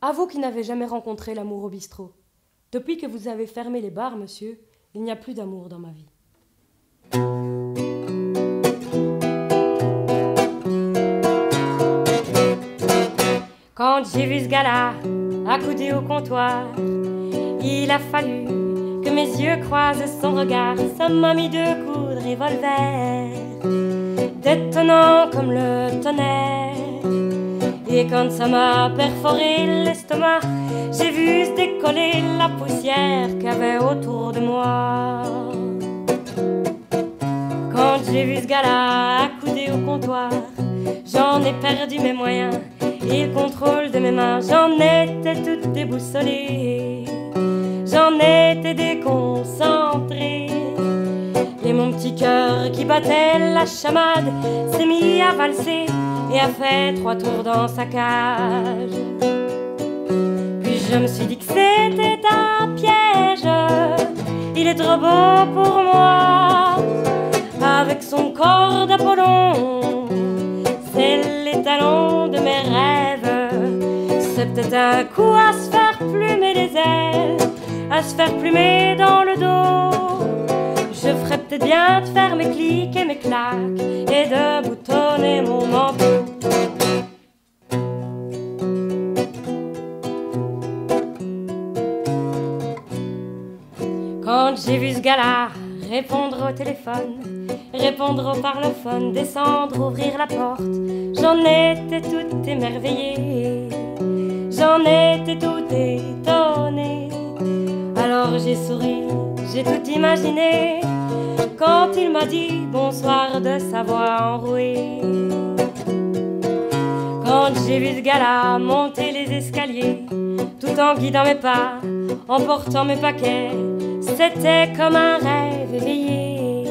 À vous qui n'avez jamais rencontré l'amour au bistrot. Depuis que vous avez fermé les bars, monsieur, il n'y a plus d'amour dans ma vie. Quand j'ai vu ce gars-là accoudé au comptoir, il a fallu que mes yeux croisent son regard. Ça m'a mis deux coups de revolver, détonnant comme le tonnerre. Et quand ça m'a perforé l'estomac, j'ai vu se décoller la poussière qu'il autour de moi. Quand j'ai vu ce gars-là accoudé au comptoir, j'en ai perdu mes moyens et le contrôle de mes mains. J'en étais toute déboussolée, j'en étais déconcentrée. Et mon petit cœur qui battait la chamade s'est mis à valser et a fait trois tours dans sa cage. Puis je me suis dit que c'était un piège, il est trop beau pour moi, avec son corps d'Apollon, c'est les talons de mes rêves. C'est peut-être un coup à se faire plumer les ailes, à se faire plumer dans le dos. Je ferais peut-être bien de faire mes clics et mes claques et de boutonner mon manteau. Répondre au téléphone, répondre au parlophone, descendre, ouvrir la porte, j'en étais tout émerveillée, j'en étais tout étonnée. Alors j'ai souri, j'ai tout imaginé. Quand il m'a dit bonsoir de sa voix enrouée. Quand j'ai vu ce gars-là monter les escaliers, tout en guidant mes pas, en portant mes paquets, c'était comme un rêve éveillé.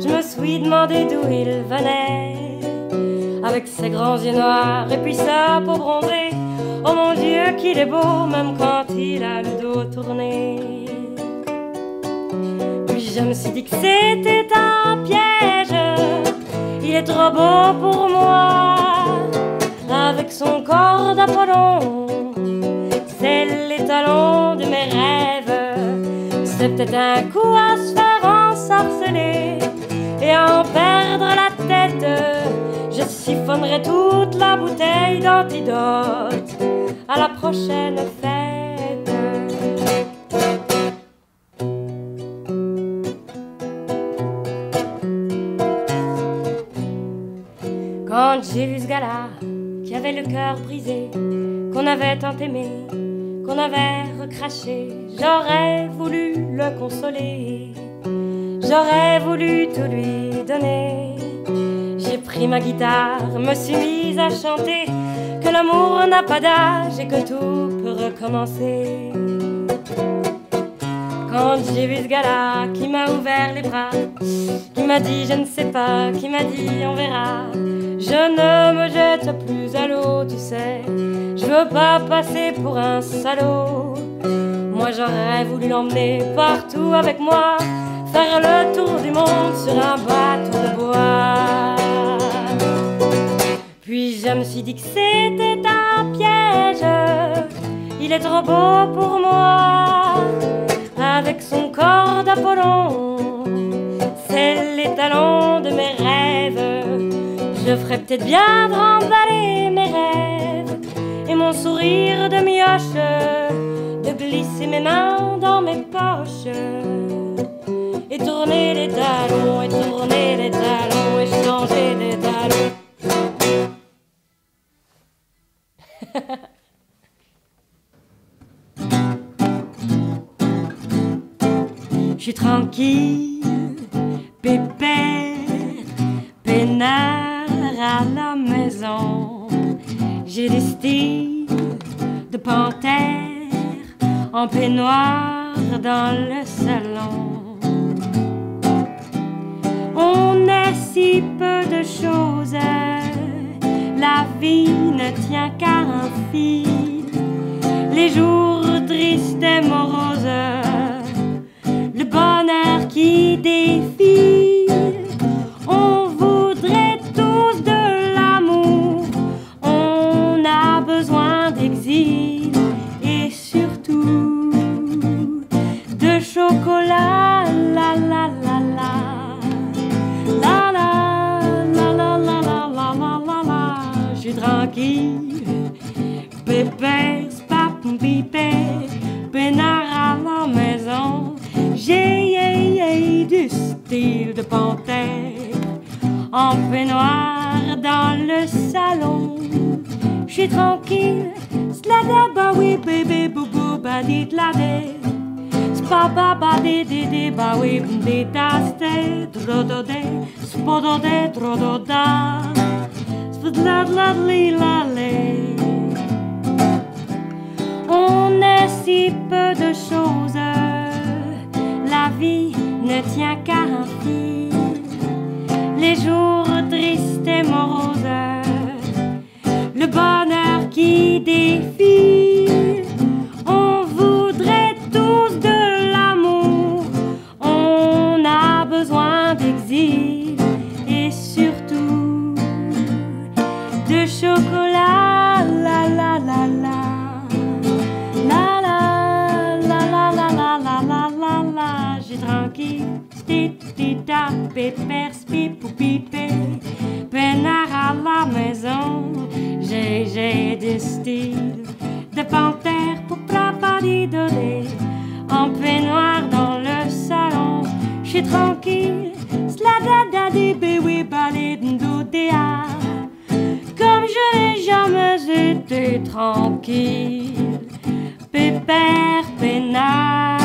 Je me suis demandé d'où il venait, avec ses grands yeux noirs et puis sa peau bronzée. Oh mon Dieu, qu'il est beau, même quand il a le dos tourné. Puis je me suis dit que c'était un piège, il est trop beau pour moi, avec son corps d'Apollon, c'est les talons de mes rêves. Peut-être un coup à se faire ensorceler et à en perdre la tête. Je siphonnerai toute la bouteille d'antidote à la prochaine fête. Quand j'ai vu ce gars-là qui avait le cœur brisé, qu'on avait tant aimé, qu'on avait recraché, j'aurais voulu le consoler, j'aurais voulu tout lui donner. J'ai pris ma guitare, me suis mise à chanter que l'amour n'a pas d'âge et que tout peut recommencer. Quand j'ai vu ce gars-là qui m'a ouvert les bras, qui m'a dit je ne sais pas, qui m'a dit on verra, je ne me jette plus à l'eau, tu sais, je veux pas passer pour un salaud. Moi j'aurais voulu l'emmener partout avec moi, faire le tour du monde sur un bateau de bois. Puis je me suis dit que c'était un piège, il est trop beau pour moi, avec son corps d'Apollon, c'est les talons de mes rêves. Je ferais peut-être bien de remballer mes rêves et mon sourire de mioche, de glisser mes mains dans mes poches et tourner les talons, et tourner les talons, et changer des talons. Je suis tranquille, pépère, peinard à la maison. J'ai des styles de panthère en peignoir dans le salon. On est si peu de choses, la vie ne tient qu'à un fil. Les jours tristes et moroses, pipet, à la maison. J'ai du style de panthère en peignoir dans le salon. Je suis tranquille, slada bah oui bébé boubou bah dit la Spaba ba de de de ba bah oui de taste drodode spodode drododa. Spudladladli la lay. Le bonheur qui défile. On voudrait tous de l'amour, on a besoin d'exil et surtout de chocolat. La la la la. La la la la la la la la la la J'ai tranquille Tit pipou pipé badibé, oui, d'Odéa. Comme je n'ai jamais été tranquille, pépère pénal.